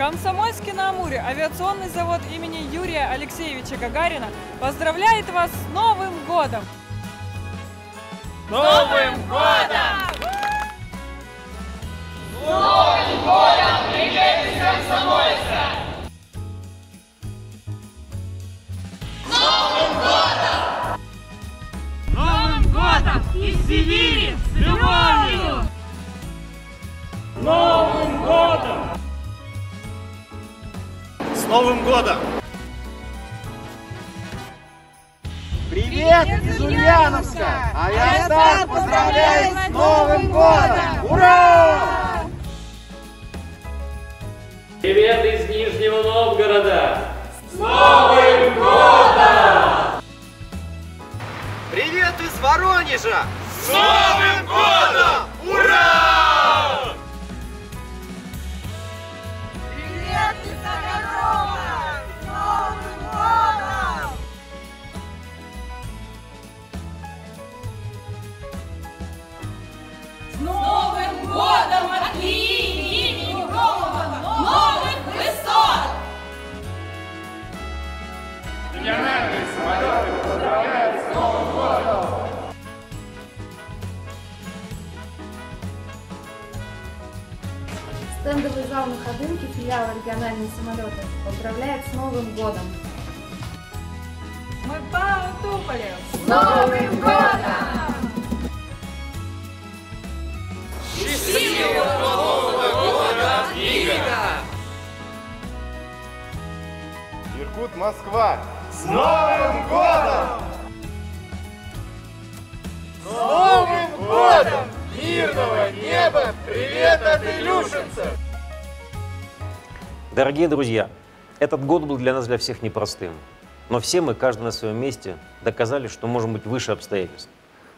Комсомольский на Амуре, авиационный завод имени Юрия Алексеевича Гагарина поздравляет вас с Новым годом! Новым годом! Новым годом! Из Сибири с любовью! Новым годом! С Новым годом! Привет из Ульяновска! Авиастар поздравляет с Новым годом! Ура! Привет из Нижнего Новгорода! Привет из Воронежа! С Новым годом! Ура! Новым годом от имени Громова! Новых высот! Стендовый зал на Ходынке, филиал региональные самолеты, поздравляет с Новым годом! Мы Пау Туполев! С Новым годом! Иркут, Москва! С Новым годом! С Новым годом! Мирного неба! Привет от Илюшинцев! Дорогие друзья, этот год был для нас, для всех непростым. Но все мы, каждый на своем месте, доказали, что можем быть выше обстоятельств.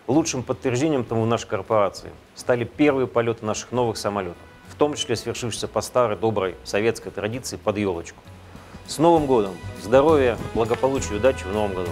Лучшим подтверждением тому в нашей корпорации стали первые полеты наших новых самолетов, в том числе свершившиеся по старой доброй советской традиции под елочку. С Новым годом! Здоровья, благополучия удачи в Новом году!